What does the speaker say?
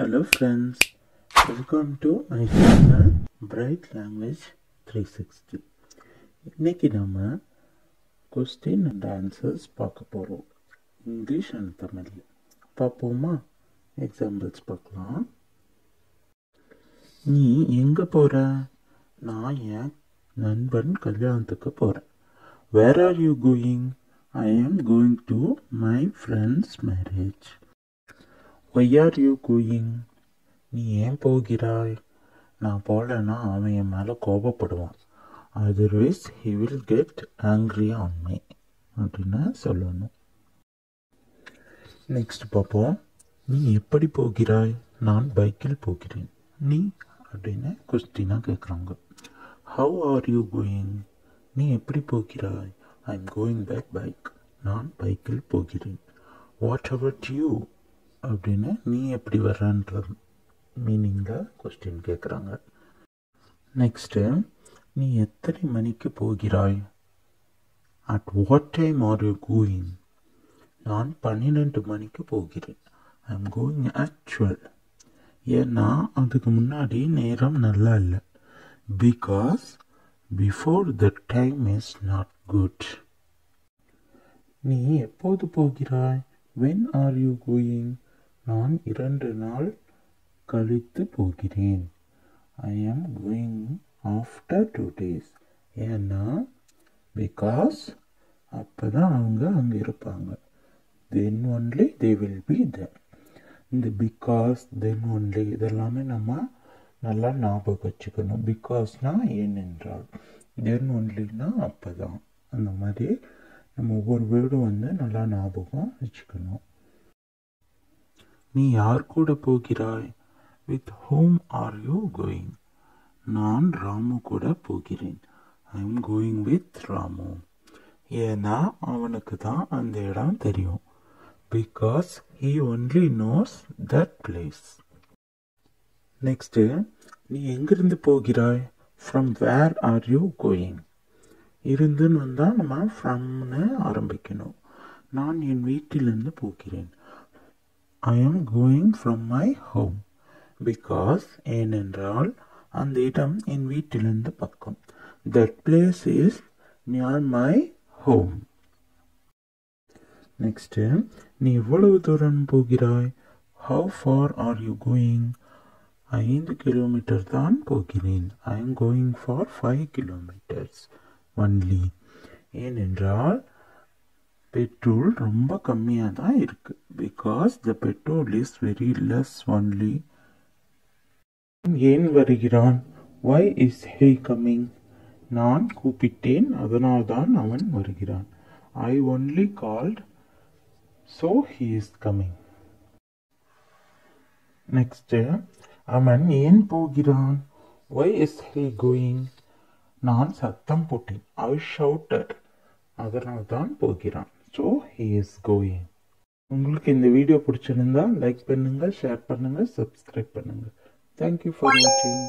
Hello friends, welcome to my channel Bright Language 360. இன்னைக்கு நம்ம question and answers பார்க்க போகிறோம் இங்கிலீஷ் அண்ட் தமிழ் பார்ப்போமா? எக்ஸாம்பிள்ஸ் பார்க்கலாம். நீ எங்கே போகிற நான் என் நண்பன் கல்யாணத்துக்கு போகிறேன் where are you going I am going to my friend's marriage why are you going நீ ஏன் போகிறாய்? நான் போகலன்னா அவன் என் மேலே கோபப்படுவான். Otherwise he will get angry on me அப்படின்னு சொல்லணும். நெக்ஸ்ட் பார்ப்போம். நீ எப்படி போகிறாய்? நான் பைக்கில் போகிறேன். நீ? அப்படின்னு கொஸ்டினாக கேட்குறாங்க ஹவ் ஆர் யூ கோயிங் நீ எப்படி போகிறாய்? I am going by bike நான் பைக்கில் போகிறேன். வாட் அபவுட் யூ அப்படின்னு நீ எப்படி வர்றன்ற மீனிங்கில் கொஸ்டின் கேட்குறாங்க நெக்ஸ்ட்டு நீ எத்தனை மணிக்கு போகிறாய்? At what time are you going நான் பன்னிரெண்டு மணிக்கு போகிறேன். ஐ எம் கோயிங் ஆக்சுவல் ஏன்னா அதுக்கு முன்னாடி நேரம் நல்லா இல்லை. Because before the time is not good நீ எப்போது போகிறாய்? வென் ஆர் யூ கோயிங் நான் இரண்டு நாள் கழித்து போகிறேன். I am going after two days ஏன்னா பிகாஸ் அப்போ தான் அவங்க அங்கே இருப்பாங்க. Then only they will be there இந்த பிகாஸ் தென் ஒன்லி இதெல்லாமே நம்ம நல்லா ஞாபகம் வச்சுக்கணும். பிகாஸ்னால் ஏனென்றால் தென் ஒன்லினா அப்போ தான் அந்த மாதிரி நம்ம ஒவ்வொரு வேர்டும் வந்து நல்லா ஞாபகம் வச்சுக்கணும். நீ யார் கூட போகிறாய்? With whom are you going நான் ராமு கூட போகிறேன். I am going with Ramu. ஏன்னா அவனுக்கு தான் அந்த இடம் தெரியும். Because he only knows that place next நீ எங்கிருந்து போகிறாய்? From where are you going இருந்துன்னு வந்தால் நம்ம ஃப்ரம்னு ஆரம்பிக்கணும். நான் என் வீட்டிலிருந்து போகிறேன். I am going from my home because ஏனென்றால் அந்த இடம் என் வீட்டிலிருந்து பக்கம். That place is near my home next நீ எவ்வளவு தூரம் போகிறாய்? How far are you going ஐந்து கிலோமீட்டர் தான் போகிறேன். I am going for five kilometres only ஏனென்றால் பெட்ரோல் ரொம்ப கம்மியாக தான் இருக்கு. Because the petrol is very less only ஏன் வருகிறான்? வை இஸ் ஹே கம்மிங் நான் கூப்பிட்டேன் அதனால் தான் அவன் வருகிறான். I only called so he is coming next அவன் ஏன் போகிறான்? ஒய் இஸ் ஹே கோயிங் நான் சத்தம் போட்டேன். ஐ ஷவுட்டட் அதனால் தான் போகிறான். ஸோ ஹி இஸ் கோயிங் உங்களுக்கு இந்த வீடியோ பிடிச்சிருந்தா லைக் பண்ணுங்கள் ஷேர் பண்ணுங்கள் சப்ஸ்கிரைப் பண்ணுங்கள் தேங்க்யூ ஃபார் வாட்சிங்